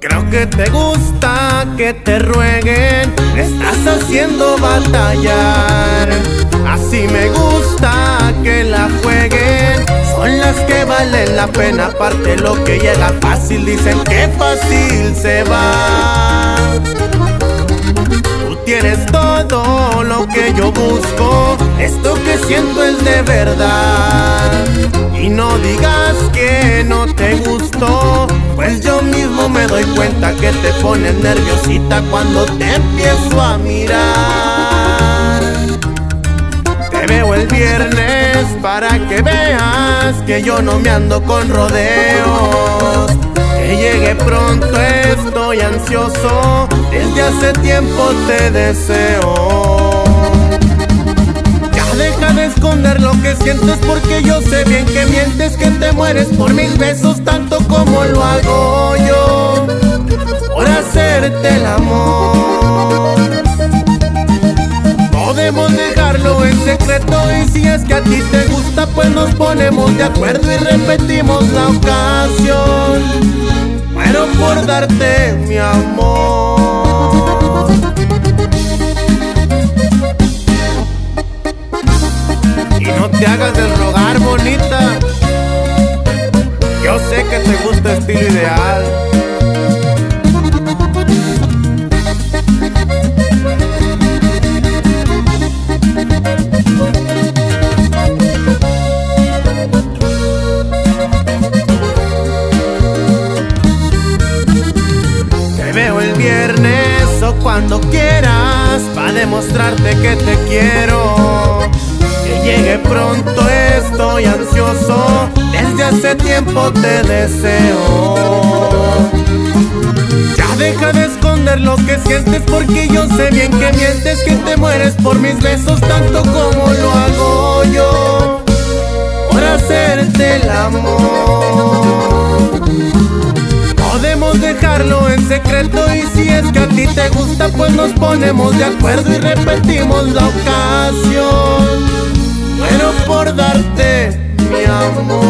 Creo que te gusta que te rueguen, estás haciendo batallar. Así me gusta que la jueguen, que valen la pena. Aparte lo que llega fácil, dicen que fácil se va. Tú tienes todo lo que yo busco, esto que siento es de verdad. Y no digas que no te gustó, pues yo mismo me doy cuenta que te pones nerviosita cuando te empiezo a mirar. Te veo el viernes para que veas que yo no me ando con rodeos. Que llegue pronto, estoy ansioso, desde hace tiempo te deseo. Ya deja de esconder lo que sientes porque yo sé bien que mientes que te mueres por mis besos tanto como lo hago yo por hacerte el amor. Podemos dejarlo en secreto y si es que a ti te pues nos ponemos de acuerdo y repetimos la ocasión. Muero por darte mi amor. Y no te hagas de rogar, bonita. Yo sé que te gusta estilo ideal. Viernes o cuando quieras para demostrarte que te quiero. Que llegue pronto, estoy ansioso. Desde hace tiempo te deseo. Ya deja de esconder lo que sientes porque yo sé bien que mientes que te mueres por mis besos tanto como lo hago yo. Por hacerte el amor. Pues nos ponemos de acuerdo y repetimos la ocasión. Muero por darte mi amor.